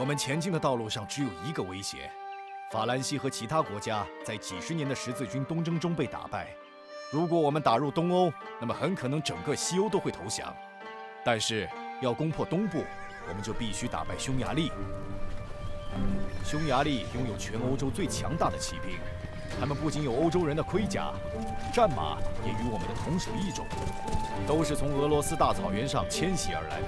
我们前进的道路上只有一个威胁：法兰西和其他国家在几十年的十字军东征中被打败。如果我们打入东欧，那么很可能整个西欧都会投降。但是要攻破东部，我们就必须打败匈牙利。匈牙利拥有全欧洲最强大的骑兵，他们不仅有欧洲人的盔甲，战马也与我们的同属一种，都是从俄罗斯大草原上迁徙而来的。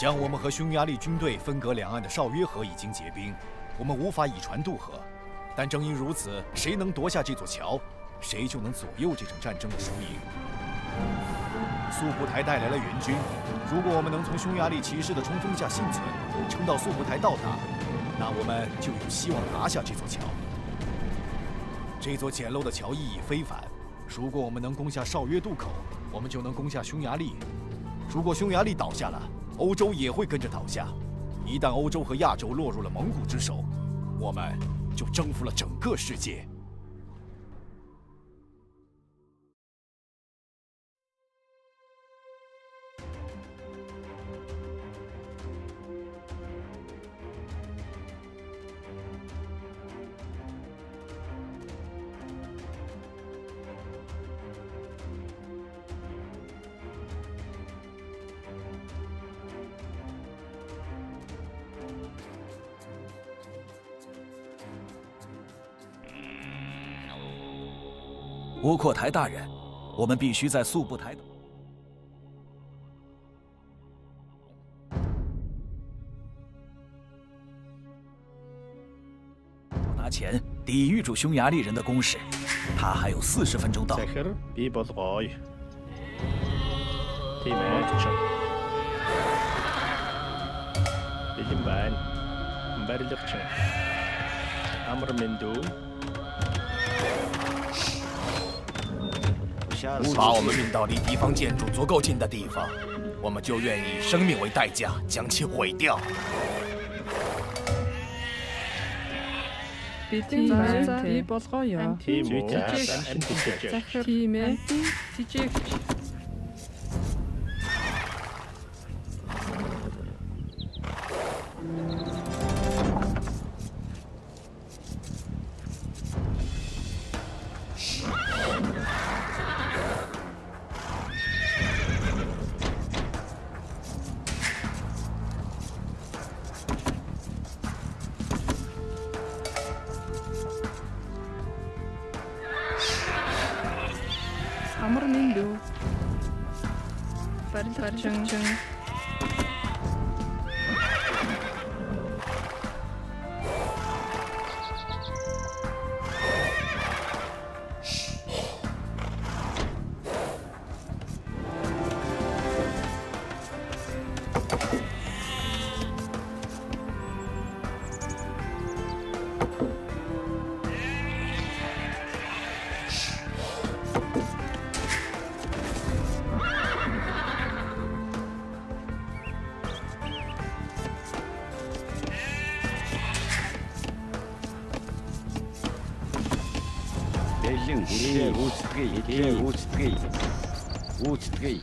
将我们和匈牙利军队分隔两岸的绍约河已经结冰，我们无法以船渡河。但正因如此，谁能夺下这座桥，谁就能左右这场战争的输赢。速不台带来了援军，如果我们能从匈牙利骑士的冲锋下幸存，撑到速不台到达，那我们就有希望拿下这座桥。这座简陋的桥意义非凡，如果我们能攻下绍约渡口，我们就能攻下匈牙利。如果匈牙利倒下了，欧洲也会跟着倒下。一旦欧洲和亚洲落入了蒙古之手，我们就征服了整个世界。阔台大人，我们必须在速不台拿钱抵御住匈牙利人的攻势。他还有四十分钟到。把我们运到离敌方建筑足够近的地方，我们就愿以生命为代价将其毁掉。عمرني ندوب برد برد جنجن الشرقي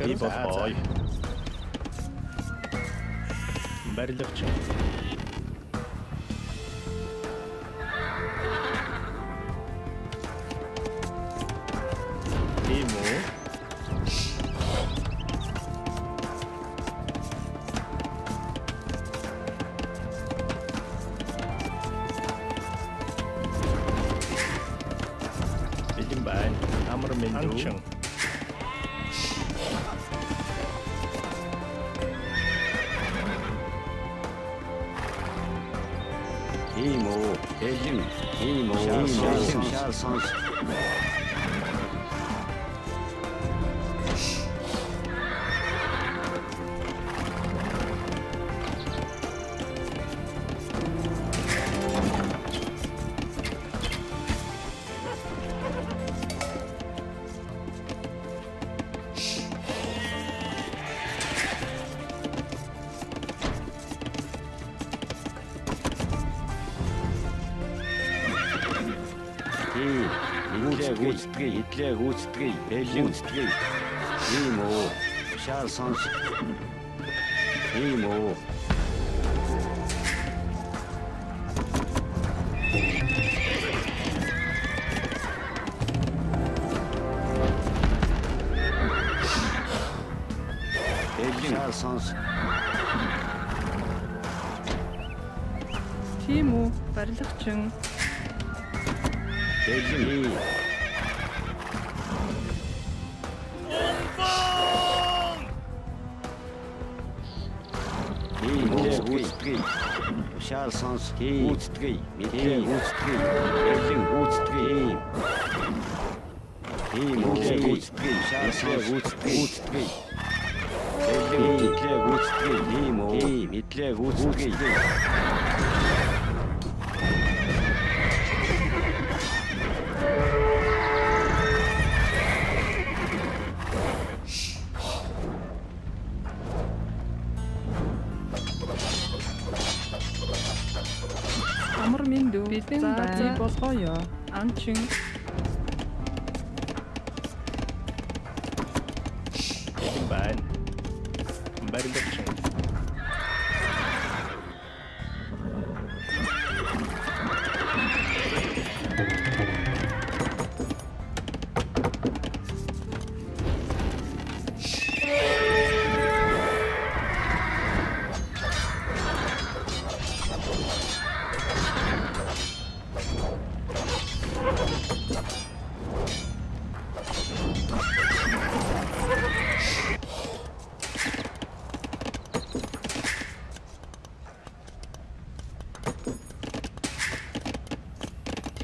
Keep up, boy. Very little гүйцэтгэе, эдлээ гүйцэтгэе, бэлэн гүйцэтгэе. Ийм үү. Шаал сонс. Ийм үү. Бэлэн шаал сонс. Тийм үү? Барилгачин. Бэлэн Сонс. Гүйцэтгэе. Мэдлээ гүйцэтгэе. Бэлэн гүйцэтгэе. Ийм. Үү. Гүйцэтгэе. Сонс. Гүйцэтгэе. Гүйцэтгэе. Бэлэн мэдлээ гүйцэтгэе. Ийм. Ийм. Мэдлээ гүйцэтгэе. Anjing, Anjing.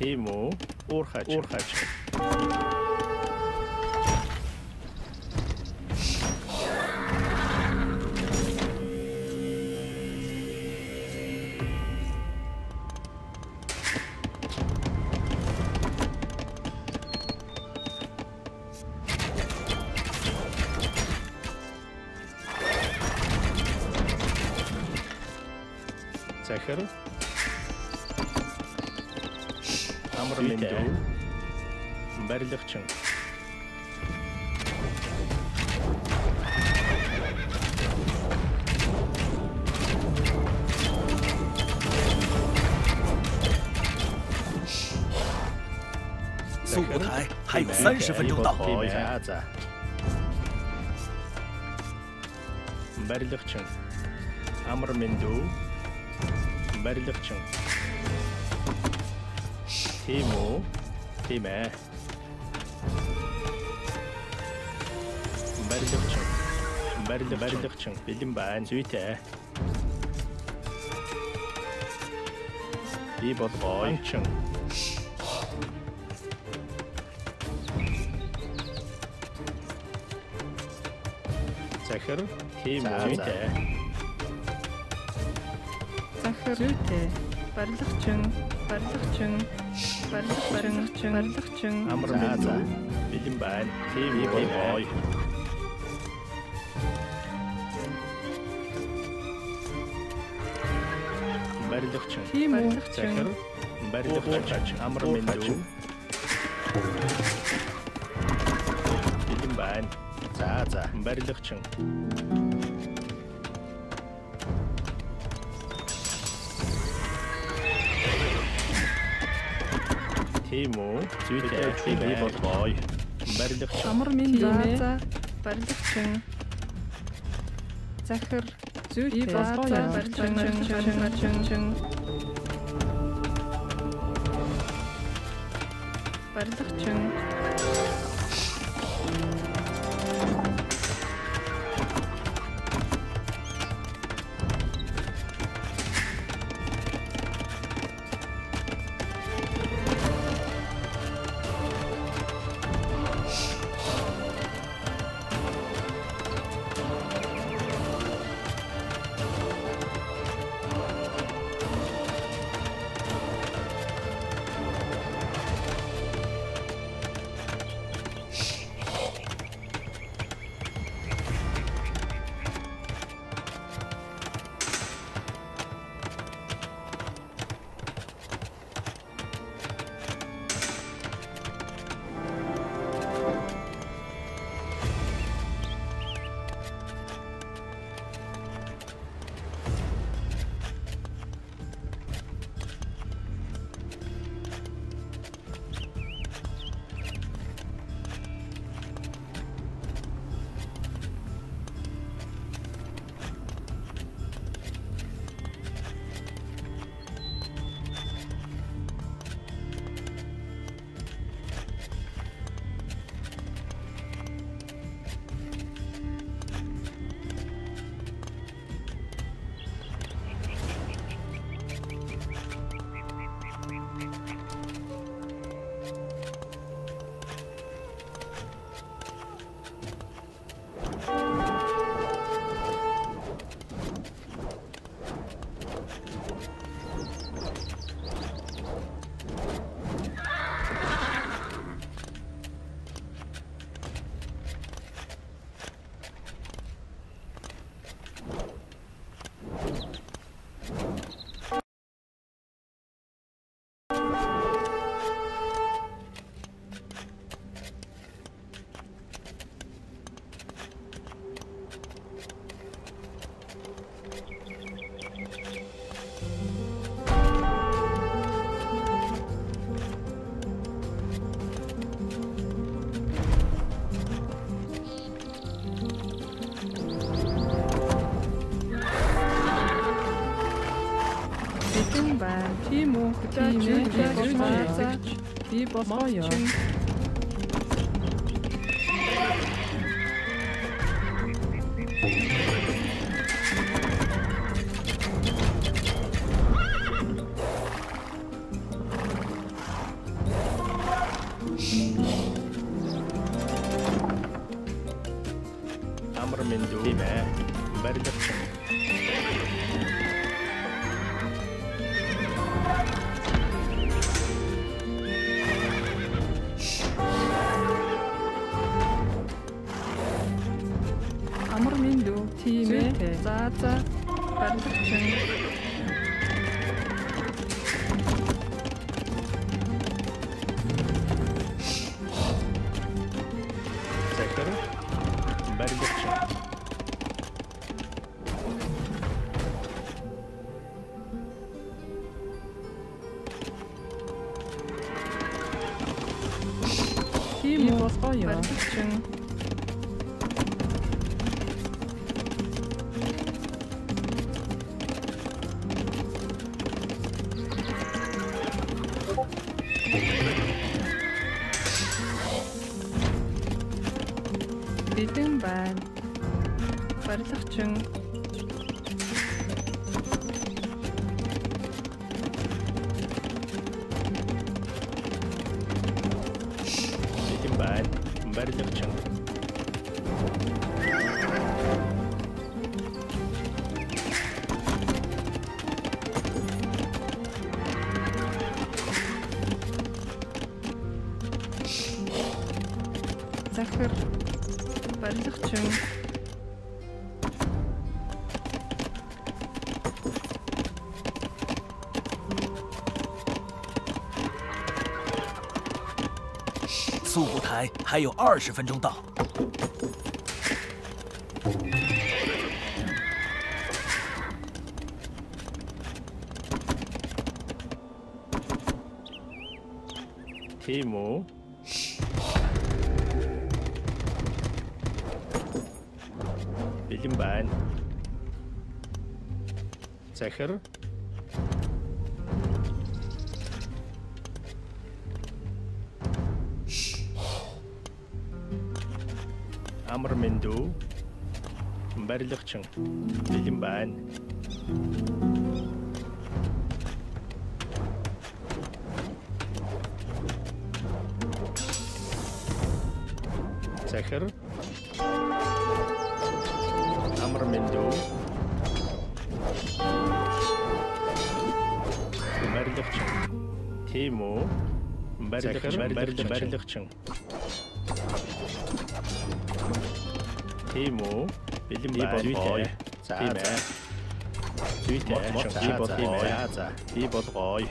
Тийм үү? Уурхаач. 速舞台还有三十分钟到。 За за. Барилгачин. Амар мэндүү. Барилгачин. Тийм үү? Тийм ээ. Барилгачин. Барилга барилгачин бэлэн байна. Зүйтэй. Би болгоо. Анчин. Захир. Тийм үү? Зүйтэй. Захир. Зүйтэй. Барилгачин. Барилгачин. Барилгачин. Барилгачин. Амар мэндүү. Бэлэн байна. Тийм үү? болгоо. Барилгачин. Тийм үү? Захир. Барилгачин. Амар мэндүү. Бэлэн байна. За за. Барилгачин. Тийм үү? Зүйтэй. Тийм ээ. болгоо. Барилгачин. Амар минь за за. Барилгачин. Захир. Би Зүйтэй. болгоё. Барилгачин. Барилгачин. Tumban, Timu, Timu, Timu, Timu, Timu, Timu, Timu, Timu, was all yours. 速步台还有二十分钟到。Team 是北京再开 Барилгачин. Бэлэн байна. Захир. Амар мэндүү. Барилгачин. Тийм үү? Барилгачин, барилгачин. Тийм үү? Бэлэн байна. За, за. Зүйтэй. Би болгоё. За, за. Би болгоё.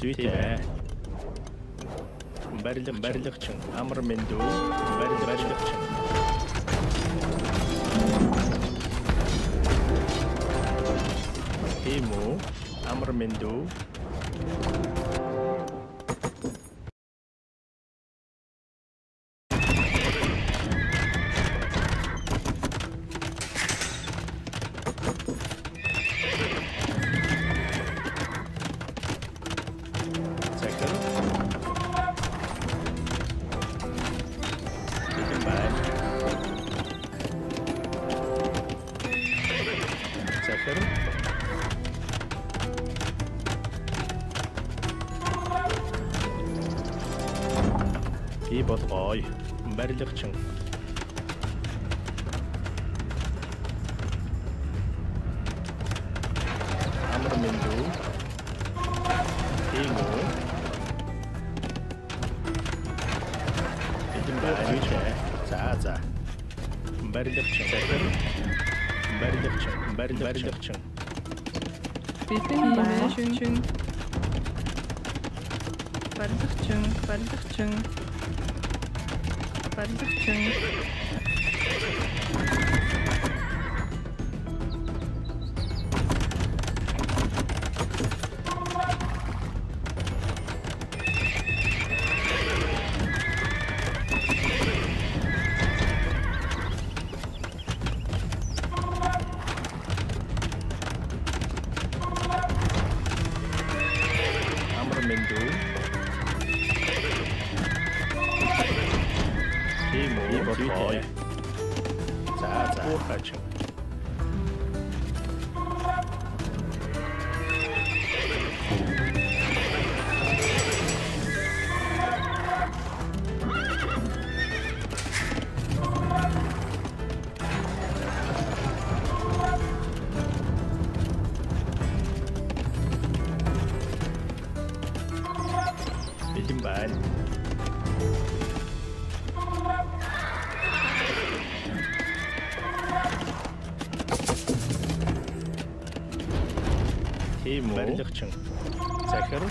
Зүйтэй. Барилга барилгачин амар мэндүү барилга барилгачин. Armando. Барилгачин. Амар мэндүү. Үү? Эдэн байна. За за. Барилгачин. Захир. Барилгачин. Барилгачин. Бидэн байна. side of. Тийм үү? Барилгачин. Захир.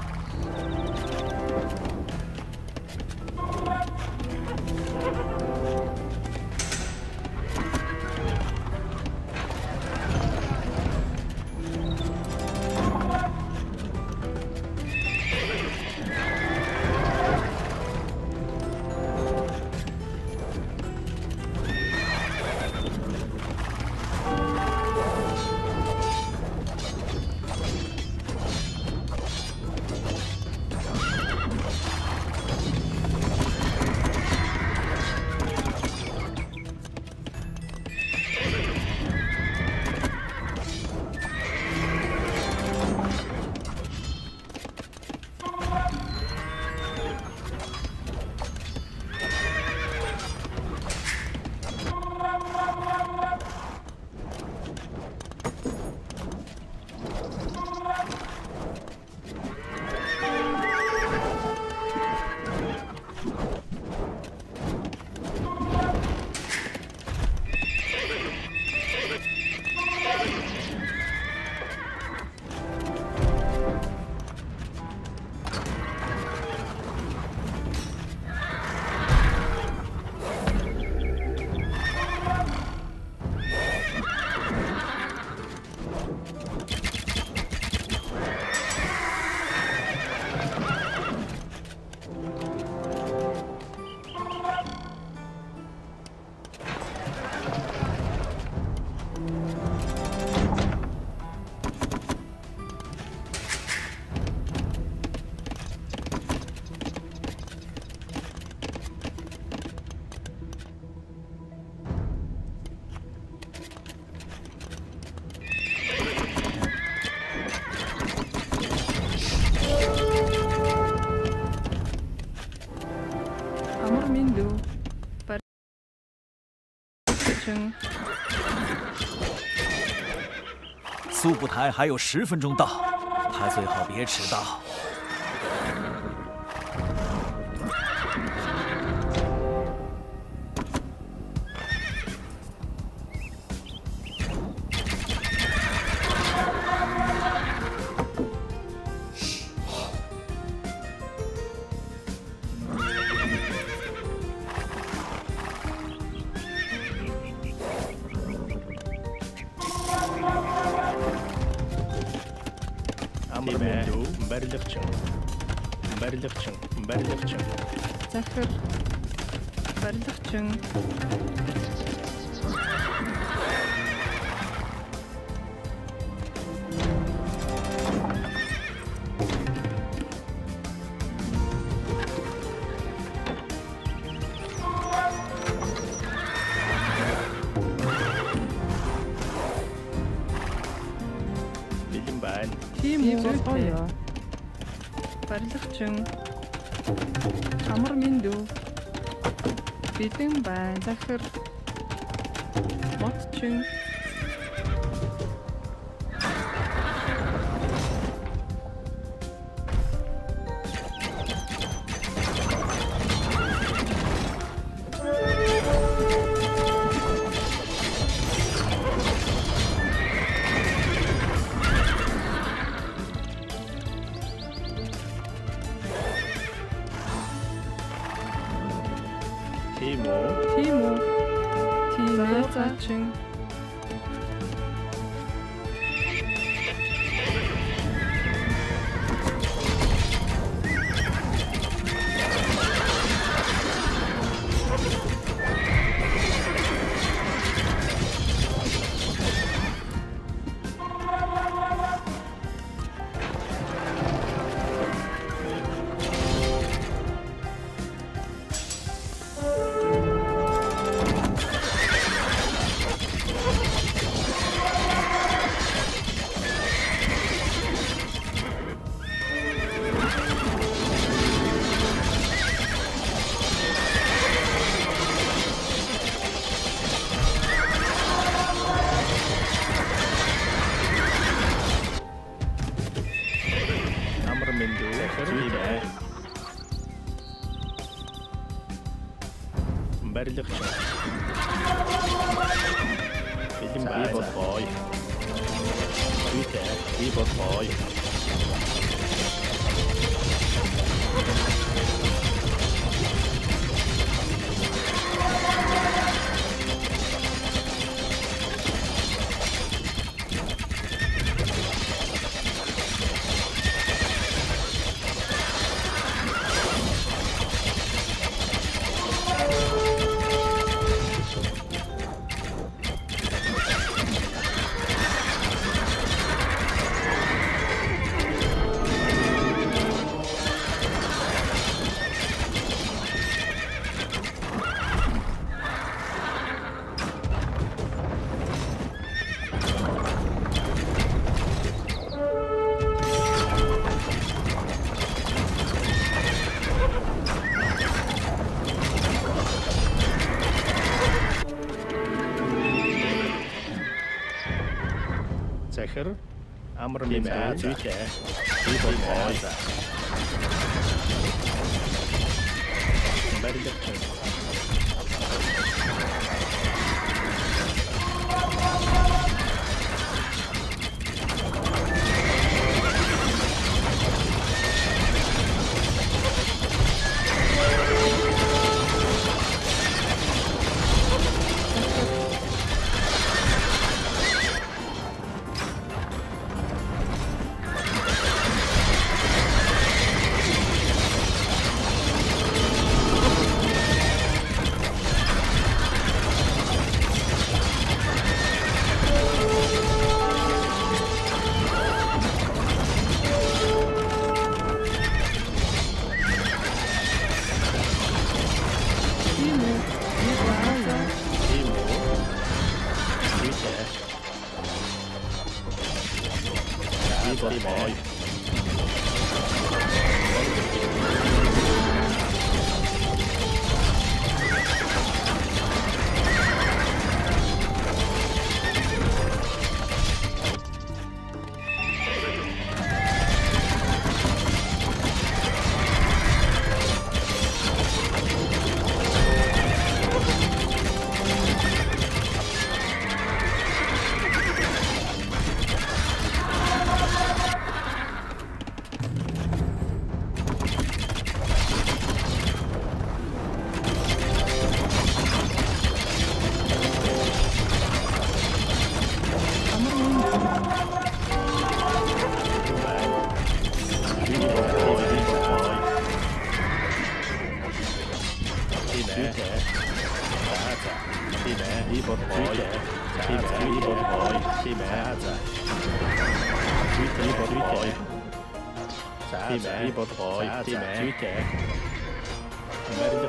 速步台还有十分钟到，他最好别迟到。Тийм үү гоё. Бэлэн бай. Захир. Мотчин. Timo. Timo. Timo. Timo. Барилга чинь. Бэлэн бай болгоё. Үгүй ээ, болгоё. leger. Amor mi Juče. Ivo Тийм ээ. Би болгоё. Тийм ээ. Би болгоё. Тийм ээ. За. Зүйтэй болгоё. За тийм ээ. Би болгоё. Тийм ээ. Зүйтэй. Барилга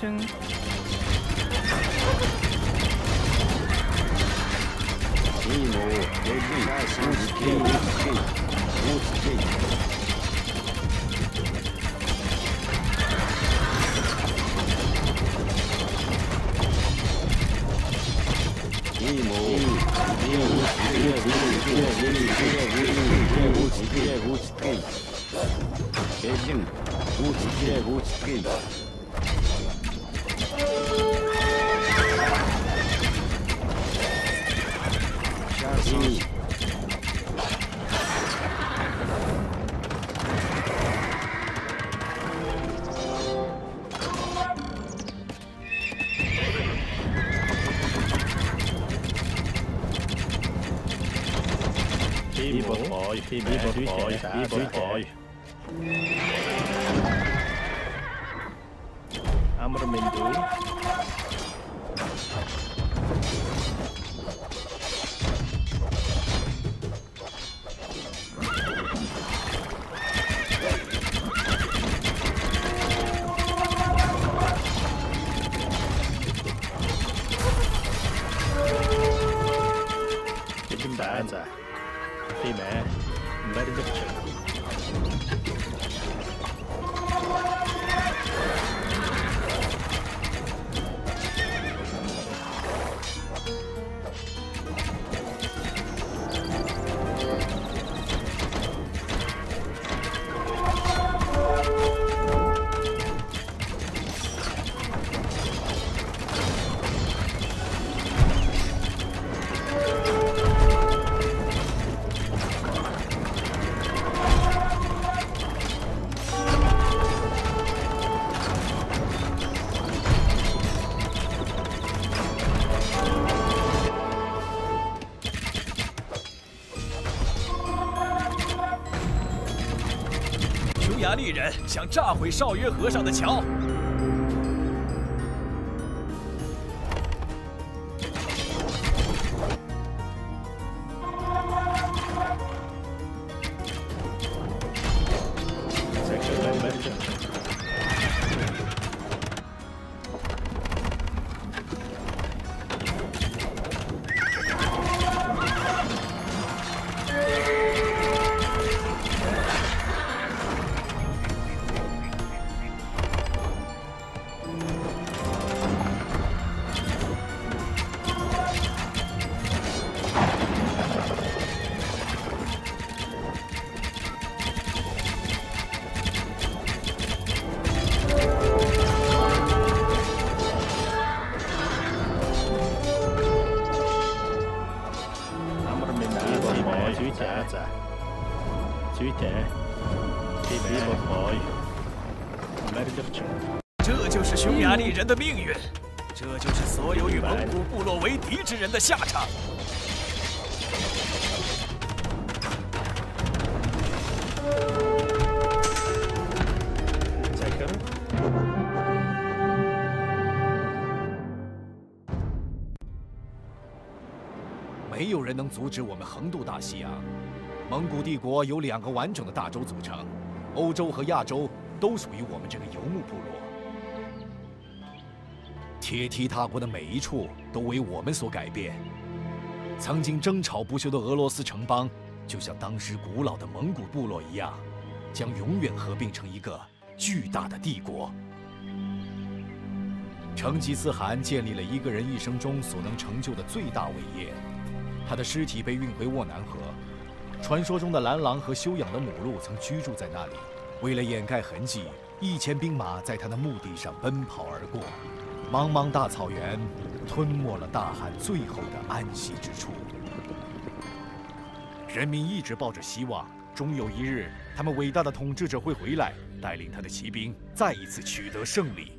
2층 대신 57에 57一波，一波。想炸毁少约河上的桥。下场。没有人能阻止我们横渡大西洋。蒙古帝国由两个完整的大洲组成，欧洲和亚洲都属于我们这个游牧部落。铁蹄踏过的每一处都为我们所改变。曾经争吵不休的俄罗斯城邦，就像当时古老的蒙古部落一样，将永远合并成一个巨大的帝国。成吉思汗建立了一个人一生中所能成就的最大伟业。他的尸体被运回沃南河，传说中的蓝狼和休养的母鹿曾居住在那里。为了掩盖痕迹，一千兵马在他的墓地上奔跑而过。茫茫大草原吞没了大汉最后的安息之处。人民一直抱着希望，终有一日，他们伟大的统治者会回来，带领他的骑兵再一次取得胜利。